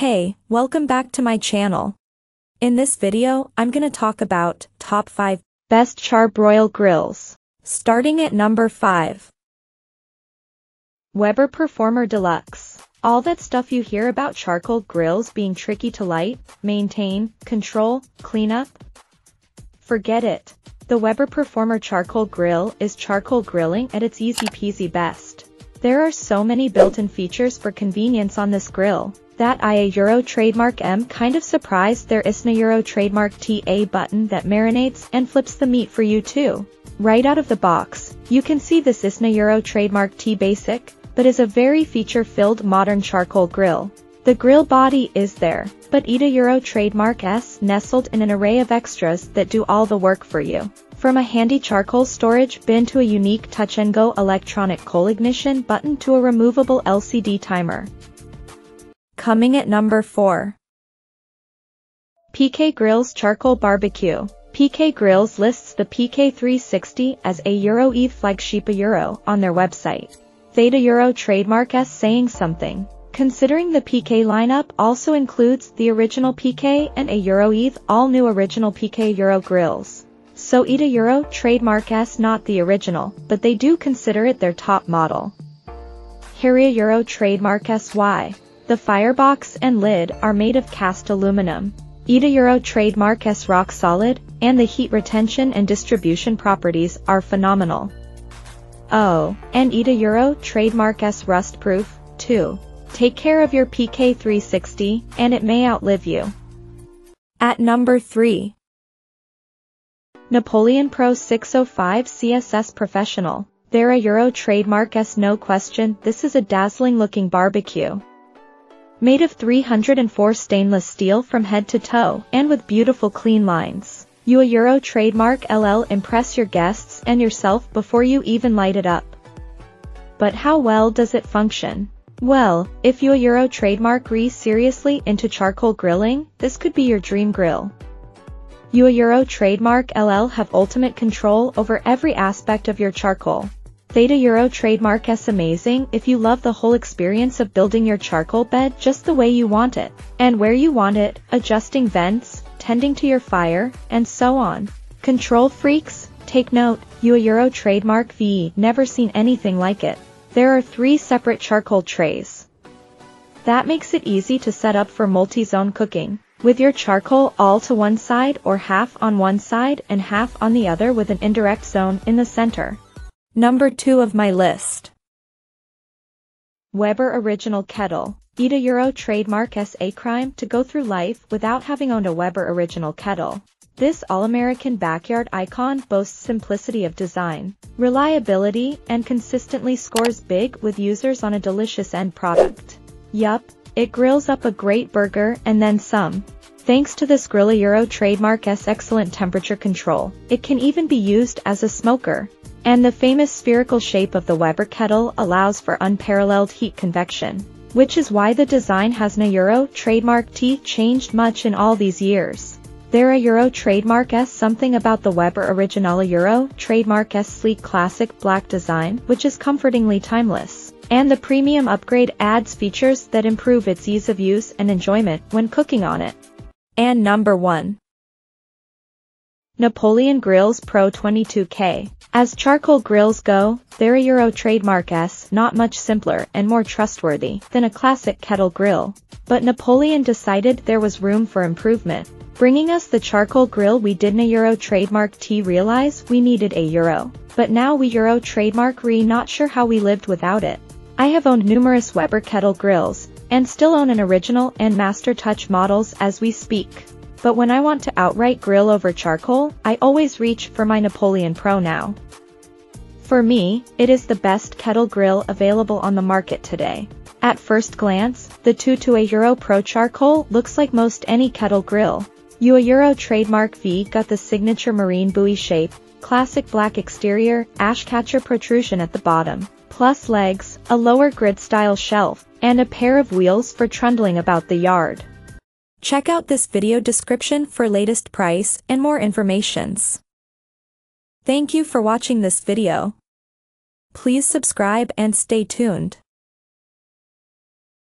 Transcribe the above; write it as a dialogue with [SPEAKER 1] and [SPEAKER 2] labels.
[SPEAKER 1] Hey, welcome back to my channel. In this video, I'm gonna talk about top 5 best charbroil grills. Starting at number 5. Weber Performer Deluxe. All that stuff you hear about charcoal grills being tricky to light, maintain, control, clean up? Forget it. The Weber Performer Charcoal Grill is charcoal grilling at its easy peasy best. There are so many built-in features for convenience on this grill, that IA Euro trademark M kind of surprised there isn't a Euro trademark TA button that marinates and flips the meat for you too. Right out of the box, you can see this isn't a Euro trademark T basic, but is a very feature-filled modern charcoal grill. The grill body is there, but ETA Euro trademark S nestled in an array of extras that do all the work for you. From a handy charcoal storage bin to a unique touch-and-go electronic coal ignition button to a removable LCD timer. Coming at number 4. PK Grills Charcoal Barbecue. PK Grills lists the PK360 as a Euro Eve flagship Euro on their website. Theta Euro trademark S saying something. Considering the PK lineup also includes the original PK and a Euro Eve all-new original PK Euro grills. So ETA Euro trademark S not the original, but they do consider it their top model. Harrier Euro trademark SY. The firebox and lid are made of cast aluminum. Euro trademark S rock solid, and the heat retention and distribution properties are phenomenal. Oh, and Euro trademark S rust proof, too. Take care of your PK360, and it may outlive you. At number 3. Napoleon Pro 605 CSS Professional. They're a Euro trademark S no question, this is a dazzling looking barbecue. Made of 304 stainless steel from head to toe, and with beautiful clean lines. You a Euro trademark LL impress your guests and yourself before you even light it up. But how well does it function? Well, if you a Euro trademark re seriously into charcoal grilling, this could be your dream grill. You a Euro trademark LL have ultimate control over every aspect of your charcoal. Theta Euro trademark S amazing if you love the whole experience of building your charcoal bed just the way you want it, and where you want it, adjusting vents, tending to your fire, and so on. Control freaks, take note, you a Euro trademark V never seen anything like it. There are three separate charcoal trays. That makes it easy to set up for multi-zone cooking, with your charcoal all to one side or half on one side and half on the other with an indirect zone in the center. Number 2 of my list. Weber Original Kettle. ETA Euro trademark SA crime to go through life without having owned a Weber Original Kettle. This all-American backyard icon boasts simplicity of design, reliability, and consistently scores big with users on a delicious end product. Yup, it grills up a great burger and then some. Thanks to this trademark S excellent temperature control, it can even be used as a smoker. And the famous spherical shape of the Weber kettle allows for unparalleled heat convection, which is why the design has no Euro trademark T changed much in all these years. There a Euro trademark S something about the Weber original Euro trademark S sleek classic black design which is comfortingly timeless. And the premium upgrade adds features that improve its ease of use and enjoyment when cooking on it. And number 1. Napoleon Grills Pro 22K. As charcoal grills go, they're a Euro trademark S, not much simpler and more trustworthy than a classic kettle grill. But Napoleon decided there was room for improvement. Bringing us the charcoal grill we didn't a Euro trademark T realize we needed a Euro. But now we Euro trademark re not sure how we lived without it. I have owned numerous Weber kettle grills, and still own an original and master touch models as we speak but when I want to outright grill over charcoal, I always reach for my Napoleon Pro now. For me, it is the best kettle grill available on the market today. At first glance, the 2 to a Euro Pro charcoal looks like most any kettle grill. You a Euro trademark V got the signature marine buoy shape, classic black exterior, ash catcher protrusion at the bottom, plus legs, a lower grid style shelf, and a pair of wheels for trundling about the yard. Check out this video description for latest price and more informations. Thank you for watching this video. Please subscribe and stay tuned.